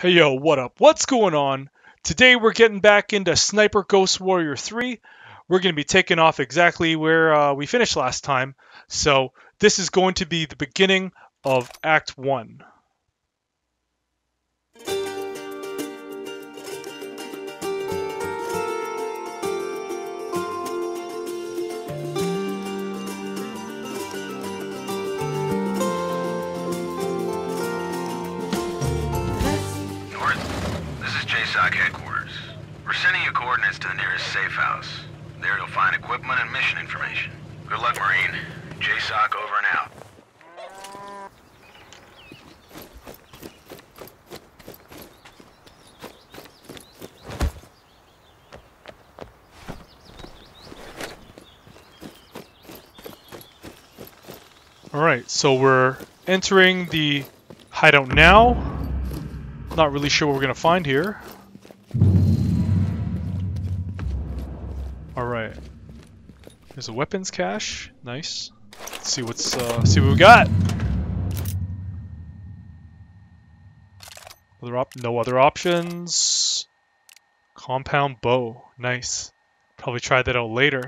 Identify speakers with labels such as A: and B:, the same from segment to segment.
A: Hey yo, what up? What's going on? Today we're getting back into Sniper Ghost Warrior 3. We're going to be taking off exactly where uh, we finished last time. So this is going to be the beginning of Act 1.
B: Headquarters. We're sending you coordinates to the nearest safe house. There you'll find equipment and mission information. Good luck, Marine. JSOC over and out.
A: Alright, so we're entering the hideout now. Not really sure what we're going to find here. There's a weapons cache. Nice. Let's see what's uh see what we got. Other op no other options. Compound bow. Nice. Probably try that out later.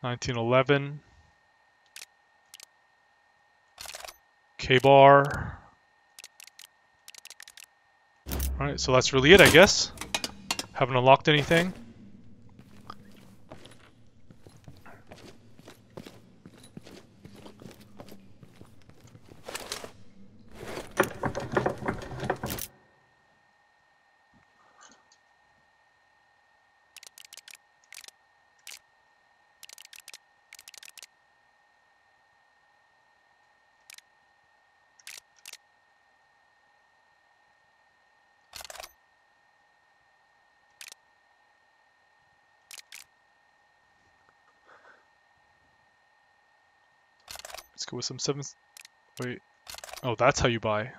A: Nineteen eleven. K bar. Alright, so that's really it, I guess. Haven't unlocked anything. Let's go with some seven. Wait. Oh, that's how you buy.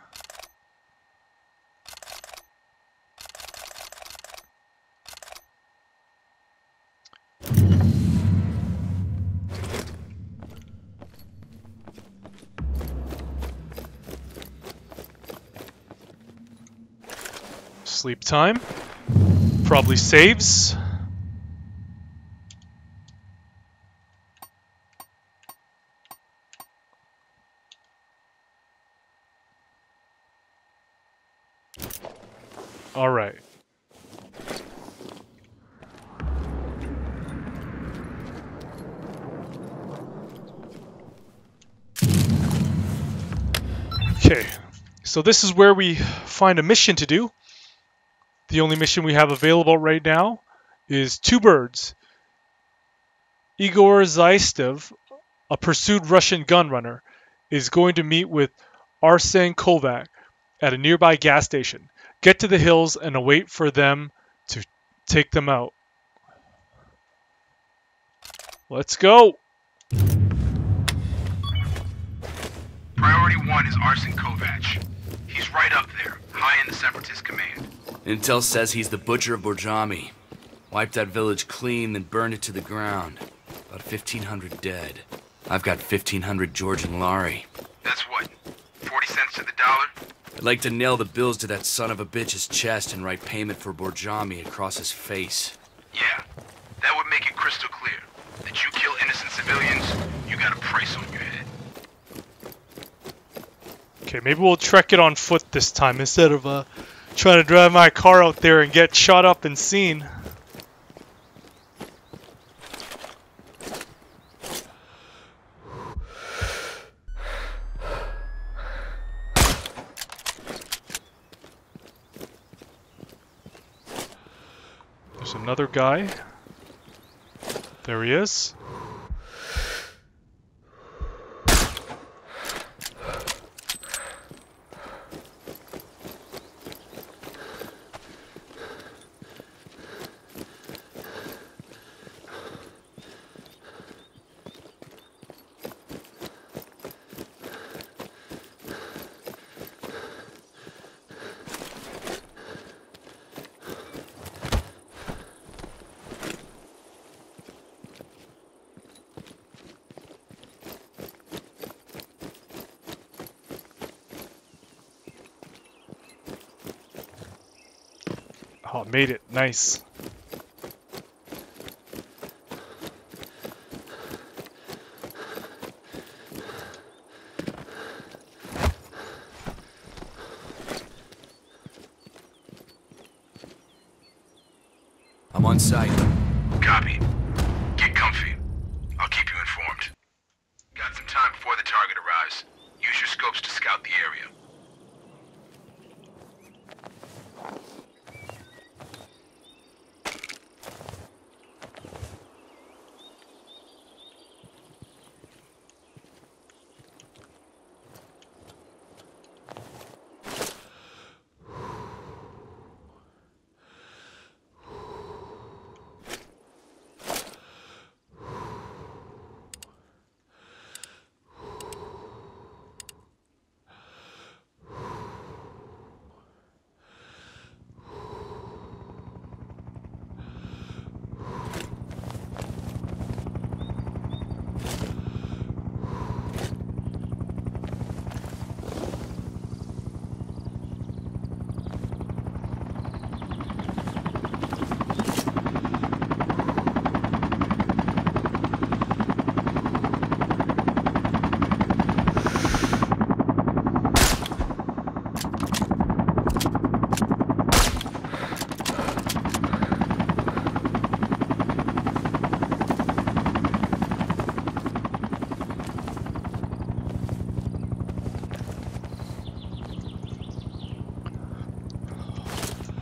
A: Sleep time. Probably saves. All right. Okay, so this is where we find a mission to do. The only mission we have available right now is two birds. Igor Zaitsev, a pursued Russian gunrunner, is going to meet with Arsen Kovac at a nearby gas station. Get to the hills and await for them to take them out. Let's go.
B: One is Arsen Kovac. He's right up there, high in the Separatist command.
C: Intel says he's the butcher of Borjomi. Wiped that village clean, then burned it to the ground. About 1,500 dead. I've got 1,500 Georgian Lari.
B: That's what, 40 cents to the dollar?
C: I'd like to nail the bills to that son of a bitch's chest and write payment for Borjomi across his face.
B: Yeah, that would make it crystal clear that you kill innocent civilians, you got a price on your head.
A: Okay, maybe we'll trek it on foot this time instead of uh, trying to drive my car out there and get shot up and seen. There's another guy. There he is. Oh, made it. Nice.
C: I'm on site.
B: Copy. Get comfy. I'll keep you informed. Got some time before the target arrives. Use your scopes to scout the area.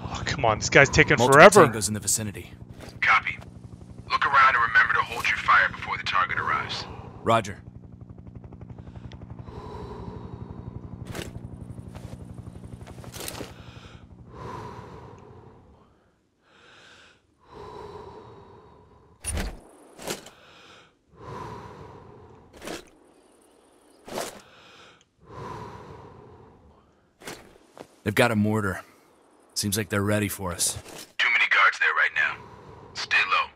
A: Oh, come on. This guy's taking
C: Multiple
A: forever.
C: tangos in the vicinity.
B: Copy. Look around and remember to hold your fire before the target arrives.
C: Roger. They've got a mortar. Seems like they're ready for us.
B: Too many guards there right now. Stay low.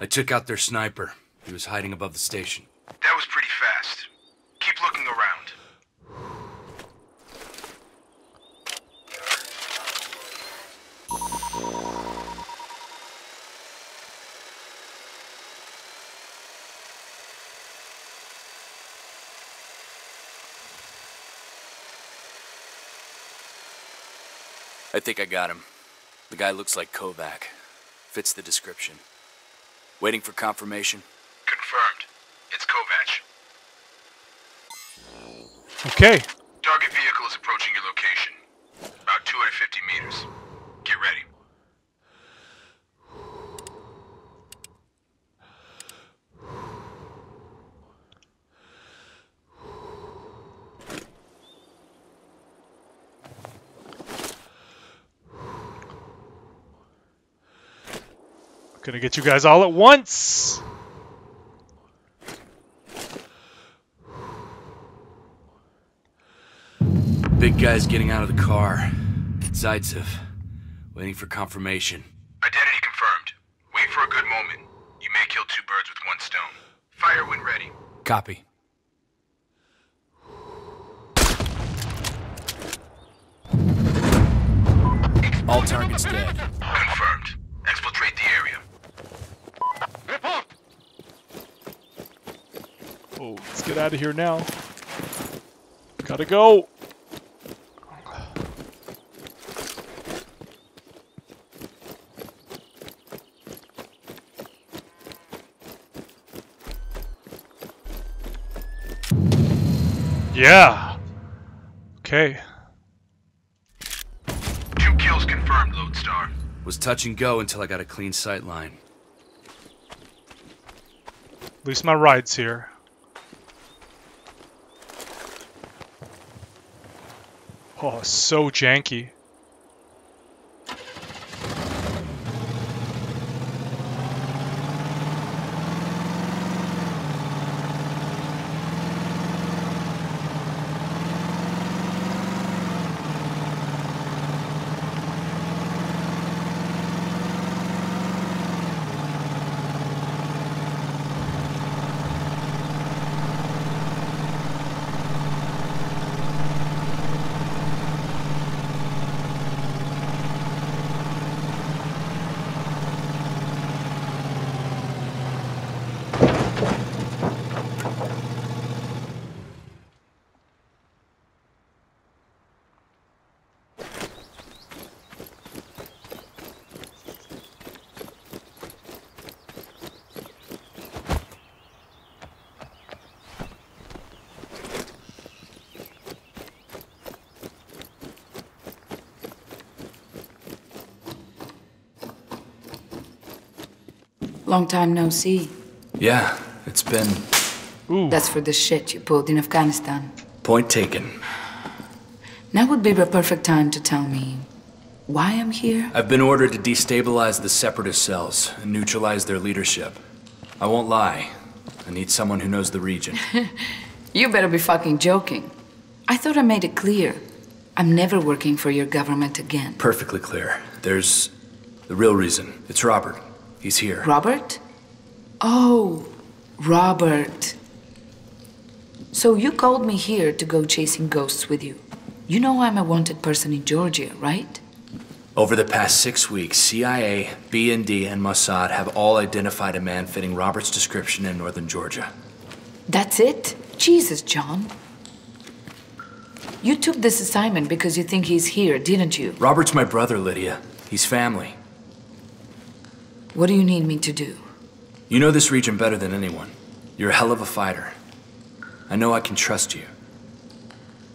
C: I took out their sniper. He was hiding above the station.
B: That was pretty fast. Keep looking around.
C: I think I got him. The guy looks like Kovac. Fits the description. Waiting for confirmation.
B: Confirmed. It's Kovac.
A: Okay.
B: Target vehicle is approaching your location. About 250 meters. Get ready.
A: Gonna get you guys all at once.
C: Big guy's getting out of the car. Zaitsev. Waiting for confirmation.
B: Identity confirmed. Wait for a good moment. You may kill two birds with one stone. Fire when ready.
C: Copy. All targets dead.
B: Confirmed. Exfiltrate the area.
A: Oh, let's get out of here now. Gotta go. Yeah. Okay.
B: Two kills confirmed, Lodestar.
C: Was touch and go until I got a clean sight line.
A: At least my ride's here. Oh, so janky.
D: Long time no see.
C: Yeah, it's been
A: Ooh.
D: That's for the shit you pulled in Afghanistan.
C: point taken.
D: Now would be the perfect time to tell me why I'm here.
C: I've been ordered to destabilize the separatist cells and neutralize their leadership. I won't lie. I need someone who knows the region.
D: You better be fucking joking. I thought I made it clear. I'm never working for your government again.
C: Perfectly clear. There's the real reason. It's Robert. He's here.
D: Robert? Oh, Robert. So you called me here to go chasing ghosts with you. You know I'm a wanted person in Georgia, right?
C: Over the past six weeks, CIA, BND, and Mossad have all identified a man fitting Robert's description in northern Georgia.
D: That's it? Jesus, John. You took this assignment because you think he's here, didn't you?
C: Robert's my brother, Lydia. He's family.
D: What do you need me to do?
C: You know this region better than anyone. You're a hell of a fighter. I know I can trust you.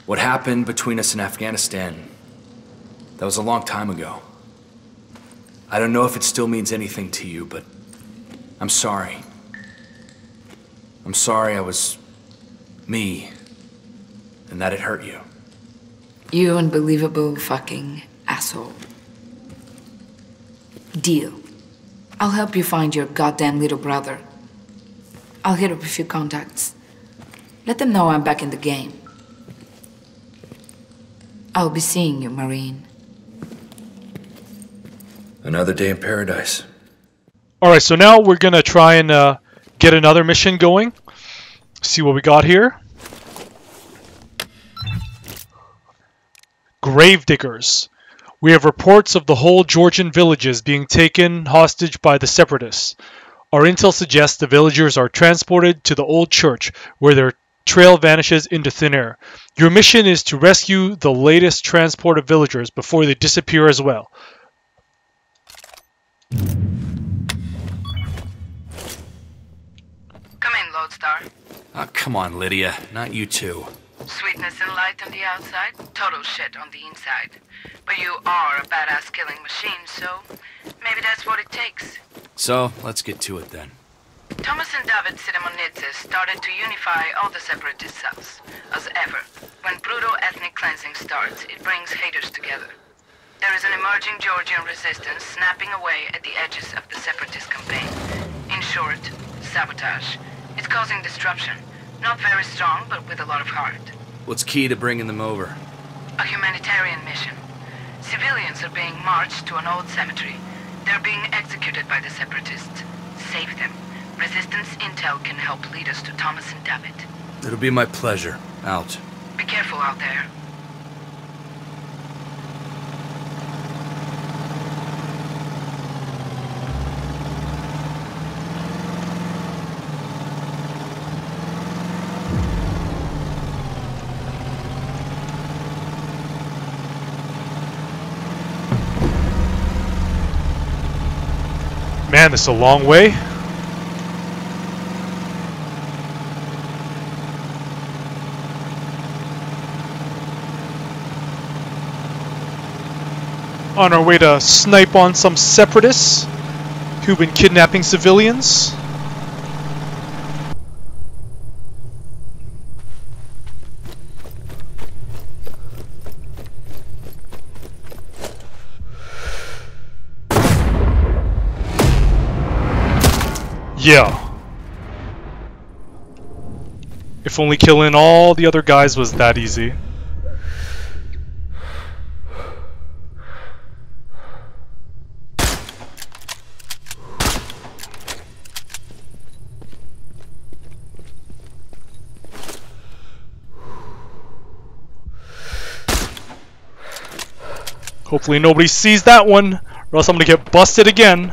C: What happened between us in Afghanistan, that was a long time ago. I don't know if it still means anything to you, but I'm sorry. I'm sorry I was me and that it hurt you.
D: You unbelievable fucking asshole. Deal. I'll help you find your goddamn little brother. I'll hit up a few contacts. Let them know I'm back in the game. I'll be seeing you, Marine.
C: Another day in paradise.
A: All right, so now we're gonna try and uh, get another mission going. See what we got here. Gravediggers. We have reports of the whole Georgian villages being taken hostage by the separatists. Our intel suggests the villagers are transported to the old church, where their trail vanishes into thin air. Your mission is to rescue the latest transport of villagers before they disappear as well.
E: Come in, Lodestar.
C: Oh, come on, Lydia. Not you two.
E: Sweetness and light on the outside, total shit on the inside. But you are a badass killing machine, so maybe that's what it takes.
C: So, let's get to it then.
E: Thomas and David Sidamonidze started to unify all the separatist cells. As ever, when brutal ethnic cleansing starts, it brings haters together. There is an emerging Georgian resistance snapping away at the edges of the separatist campaign. In short, sabotage. It's causing disruption. Not very strong, but with a lot of heart.
C: What's key to bringing them over?
E: A humanitarian mission. Civilians are being marched to an old cemetery. They're being executed by the separatists. Save them. Resistance intel can help lead us to Thomas and David.
C: It'll be my pleasure. Out.
E: Be careful out there.
A: Man, is a long way. On our way to snipe on some separatists who've been kidnapping civilians. Yeah. If only killing all the other guys was that easy. Hopefully nobody sees that one, or else I'm gonna get busted again.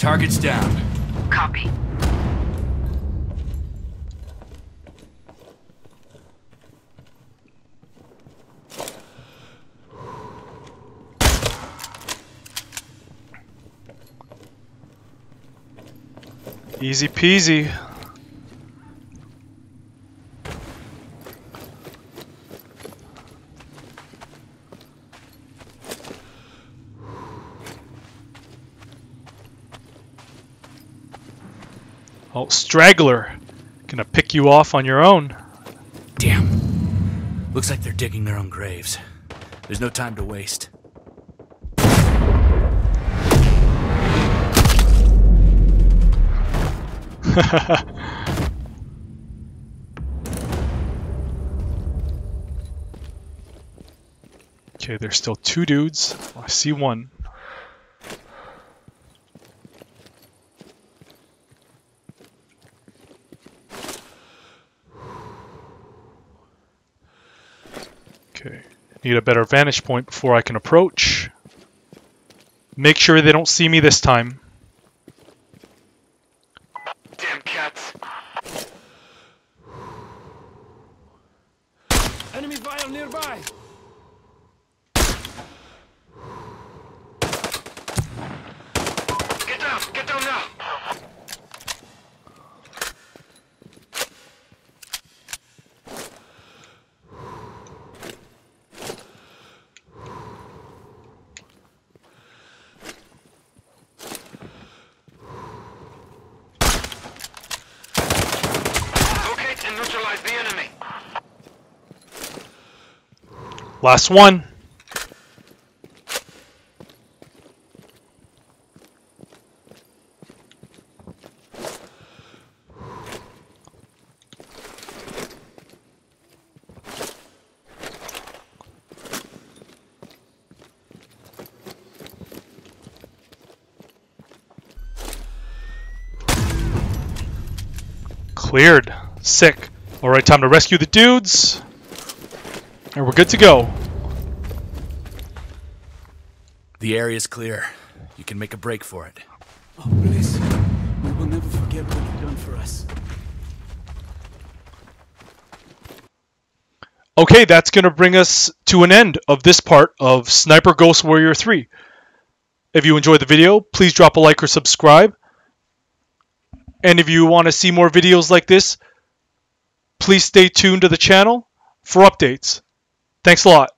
C: Target's down.
E: Copy.
A: Easy peasy. Oh, straggler. Gonna pick you off on your own.
C: Damn. Looks like they're digging their own graves. There's no time to waste.
A: Okay, there's still two dudes. I see one. Okay, need a better vantage point before I can approach. Make sure they don't see me this time.
B: Damn cats.
F: Enemy vial nearby!
B: Get down! Get down now! Locate and neutralize the enemy.
A: Last one. Cleared. Sick. Alright, time to rescue the dudes. And we're good to go.
C: The area's clear. You can make a break for it.
F: Oh, please. We will never forget what you've done for us.
A: Okay, that's going to bring us to an end of this part of Sniper Ghost Warrior 3. If you enjoyed the video, please drop a like or subscribe. And if you want to see more videos like this, please stay tuned to the channel for updates. Thanks a lot.